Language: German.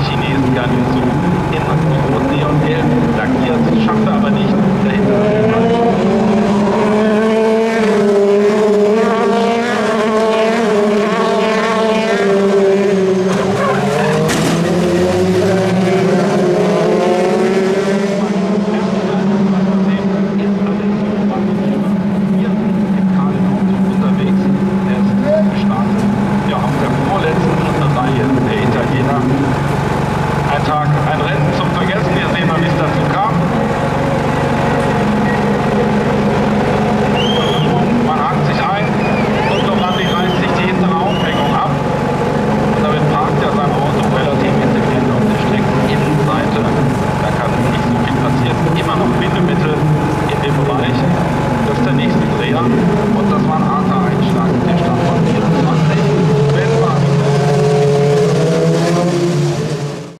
中国。Tag. Ein Rennen zum Vergessen, wir sehen mal, wie es dazu kam. Man hakt sich ein und doch an die 30 die hintere Aufhängung ab. Und damit parkt ja sein Auto relativ intelligent auf der Streckeninnenseite. Da kann nicht so viel passieren. Immer noch Bindemittel.